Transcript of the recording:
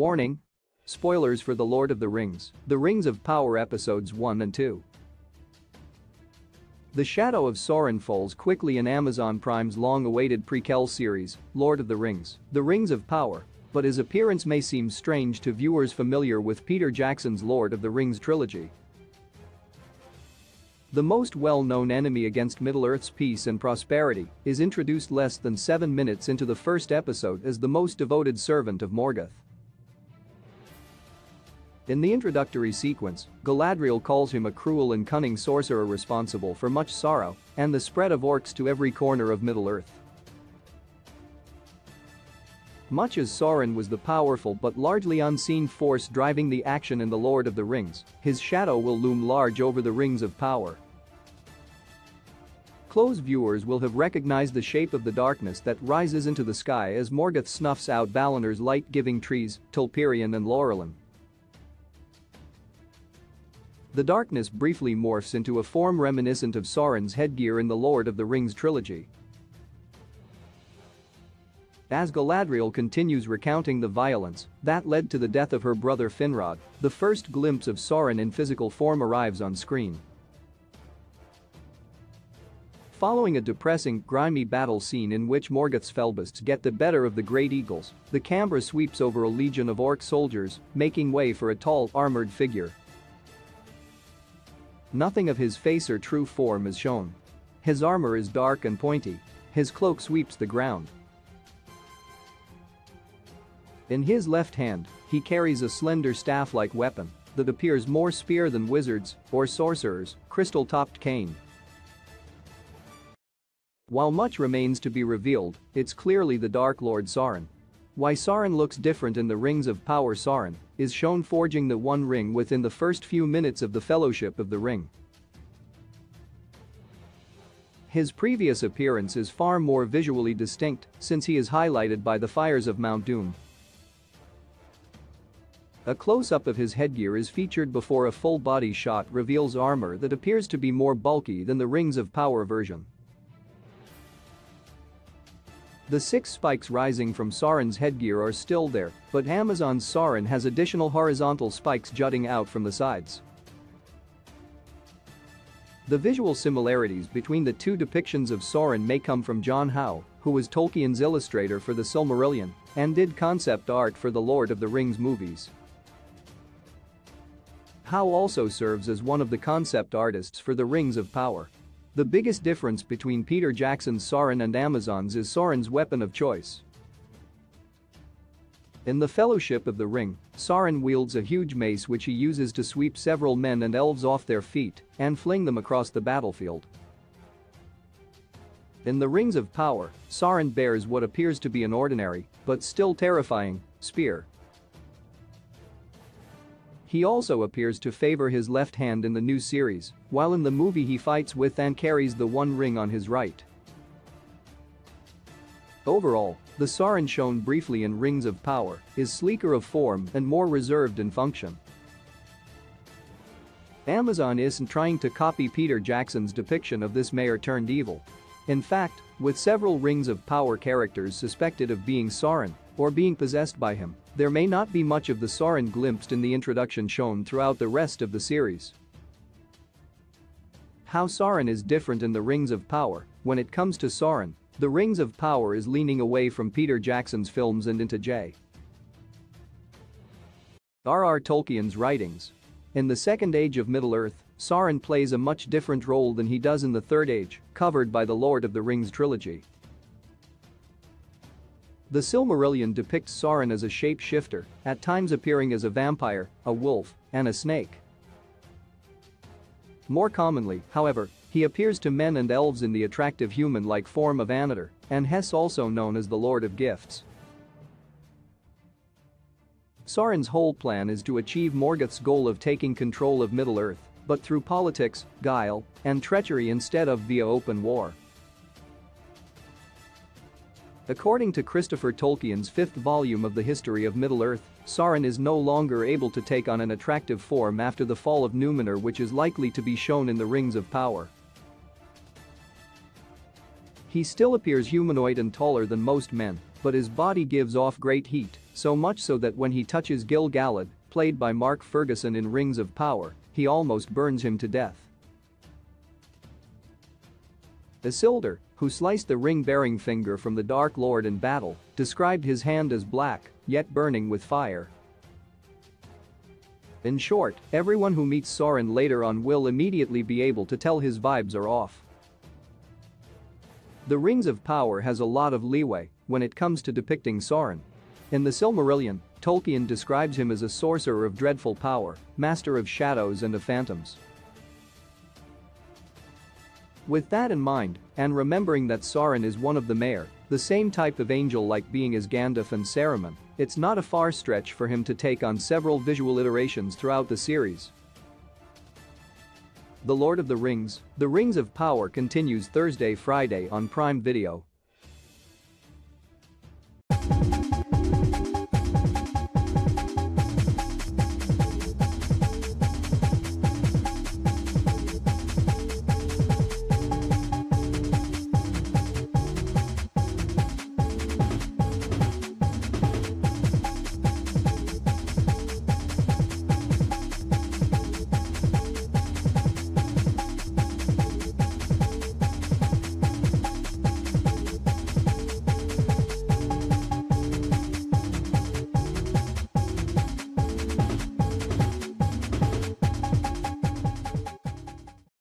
Warning. Spoilers for The Lord of the Rings, The Rings of Power Episodes 1 and 2. The shadow of Sauron falls quickly in Amazon Prime's long-awaited prequel series, Lord of the Rings, The Rings of Power, but his appearance may seem strange to viewers familiar with Peter Jackson's Lord of the Rings trilogy. The most well-known enemy against Middle-earth's peace and prosperity is introduced less than seven minutes into the first episode as the most devoted servant of Morgoth. In the introductory sequence, Galadriel calls him a cruel and cunning sorcerer responsible for much sorrow and the spread of orcs to every corner of Middle-earth. Much as Sauron was the powerful but largely unseen force driving the action in The Lord of the Rings, his shadow will loom large over the Rings of Power. Close viewers will have recognized the shape of the darkness that rises into the sky as Morgoth snuffs out Valinor's light-giving trees, Telperion and Laurelin. The darkness briefly morphs into a form reminiscent of Sauron's headgear in the Lord of the Rings trilogy. As Galadriel continues recounting the violence that led to the death of her brother Finrod, the first glimpse of Sauron in physical form arrives on screen. Following a depressing, grimy battle scene in which Morgoth's Fellbeasts get the better of the Great Eagles, the camera sweeps over a legion of orc soldiers, making way for a tall, armored figure Nothing of his face or true form is shown. His armor is dark and pointy. His cloak sweeps the ground. In his left hand, he carries a slender staff-like weapon that appears more spear than wizards or sorcerers, crystal-topped cane. While much remains to be revealed, it's clearly the Dark Lord Sauron. Why Sauron looks different in the Rings of Power Sauron is shown forging the One Ring within the first few minutes of the Fellowship of the Ring. His previous appearance is far more visually distinct since he is highlighted by the fires of Mount Doom. A close-up of his headgear is featured before a full-body shot reveals armor that appears to be more bulky than the Rings of Power version. The six spikes rising from Sauron's headgear are still there, but Amazon's Sauron has additional horizontal spikes jutting out from the sides. The visual similarities between the two depictions of Sauron may come from John Howe, who was Tolkien's illustrator for the Silmarillion and did concept art for the Lord of the Rings movies. Howe also serves as one of the concept artists for the Rings of Power. The biggest difference between Peter Jackson's Sauron and Amazon's is Sauron's weapon of choice. In the Fellowship of the Ring, Sauron wields a huge mace which he uses to sweep several men and elves off their feet and fling them across the battlefield. In the Rings of Power, Sauron bears what appears to be an ordinary, but still terrifying, spear. He also appears to favor his left hand in the new series, while in the movie he fights with and carries the One Ring on his right. Overall, the Sauron shown briefly in Rings of Power is sleeker of form and more reserved in function. Amazon isn't trying to copy Peter Jackson's depiction of this Maia turned evil. In fact, with several Rings of Power characters suspected of being Sauron or being possessed by him, there may not be much of the Sauron glimpsed in the introduction shown throughout the rest of the series. How Sauron is different in the Rings of Power, when it comes to Sauron, the Rings of Power is leaning away from Peter Jackson's films and into J. R.R. Tolkien's writings. In the Second Age of Middle-earth, Sauron plays a much different role than he does in the Third Age, covered by the Lord of the Rings trilogy. The Silmarillion depicts Sauron as a shapeshifter, at times appearing as a vampire, a wolf, and a snake. More commonly, however, he appears to men and elves in the attractive human-like form of Annatar, and hence also known as the Lord of Gifts. Sauron's whole plan is to achieve Morgoth's goal of taking control of Middle-earth, but through politics, guile, and treachery instead of via open war. According to Christopher Tolkien's fifth volume of the history of Middle-earth, Sauron is no longer able to take on an attractive form after the fall of Numenor which is likely to be shown in the Rings of Power. He still appears humanoid and taller than most men, but his body gives off great heat so much so that when he touches Gil-galad, played by Mark Ferguson in Rings of Power, he almost burns him to death. Isildur, who sliced the ring-bearing finger from the Dark Lord in battle, described his hand as black, yet burning with fire. In short, everyone who meets Sauron later on will immediately be able to tell his vibes are off. The Rings of Power has a lot of leeway when it comes to depicting Sauron. In the Silmarillion, Tolkien describes him as a sorcerer of dreadful power, master of shadows and of phantoms. With that in mind, and remembering that Sauron is one of the Maiar, the same type of angel-like being as Gandalf and Saruman, it's not a far stretch for him to take on several visual iterations throughout the series. The Lord of the Rings, The Rings of Power continues Thursday Friday on Prime Video